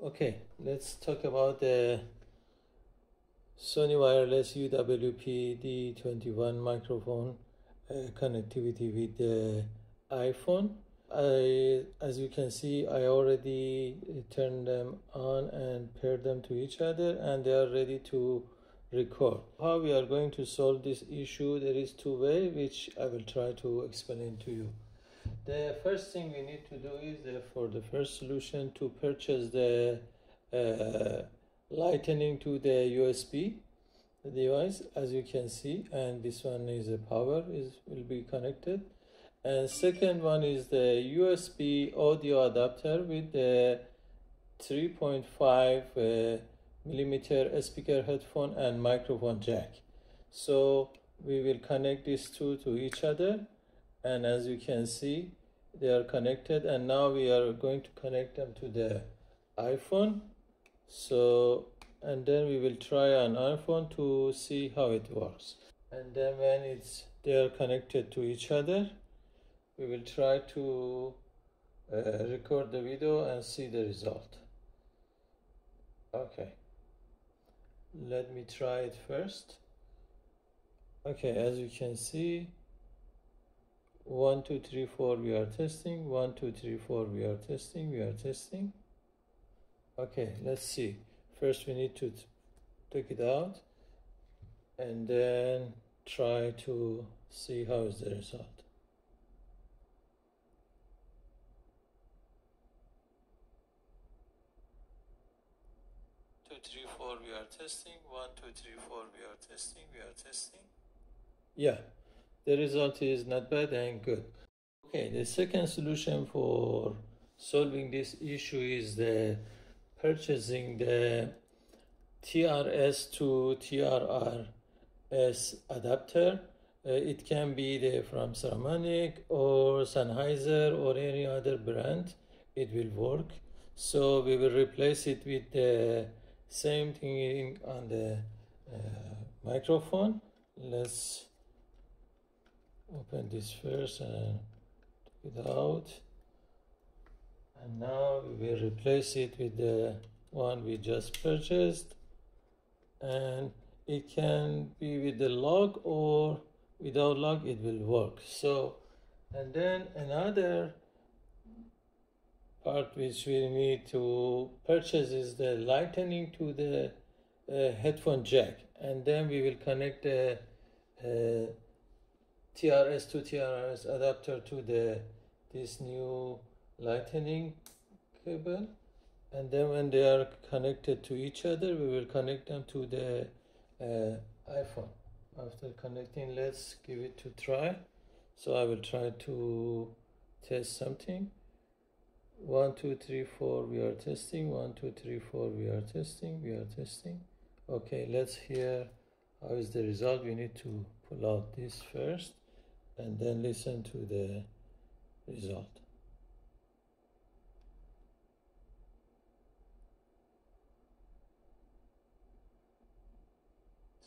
Okay, let's talk about the Sony Wireless UWP D21 microphone uh, connectivity with the iPhone. I, as you can see, I already turned them on and paired them to each other and they are ready to record. How we are going to solve this issue, there is two way which I will try to explain to you. The first thing we need to do is uh, for the first solution to purchase the uh, lightning to the USB device as you can see and this one is a power is will be connected. And second one is the USB audio adapter with the 3.5 uh, millimeter speaker headphone and microphone jack. So we will connect these two to each other and as you can see they are connected and now we are going to connect them to the iPhone. So and then we will try an iPhone to see how it works. And then when it's they are connected to each other we will try to uh, record the video and see the result. Okay. Let me try it first. Okay as you can see one two three four we are testing. One two three four we are testing. We are testing. Okay let's see. First we need to take it out and then try to see how is the result. Two three four we are testing. One two three four we are testing. We are testing. Yeah the result is not bad and good. Okay, the second solution for solving this issue is the purchasing the TRS to TRRS adapter. Uh, it can be the from Saramonic or Sennheiser or any other brand. It will work. So we will replace it with the same thing on the uh, microphone. Let's open this first and take it out. And now we will replace it with the one we just purchased. And it can be with the lock or without lock it will work. So and then another part which we need to purchase is the lightning to the uh, headphone jack. And then we will connect the uh, TRS to TRS adapter to the this new lightning cable. And then when they are connected to each other we will connect them to the uh, iPhone. After connecting let's give it to try. So I will try to test something. One two three four we are testing. One two three four we are testing. We are testing. Okay let's hear how is the result. We need to pull out this first and then listen to the result.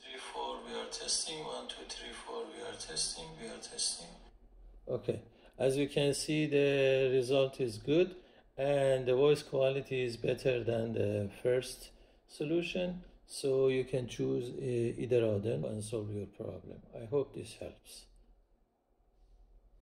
Three, four, we are testing. One, two, three, four, we are testing. We are testing. Okay, as you can see, the result is good and the voice quality is better than the first solution. So you can choose uh, either of them and solve your problem. I hope this helps.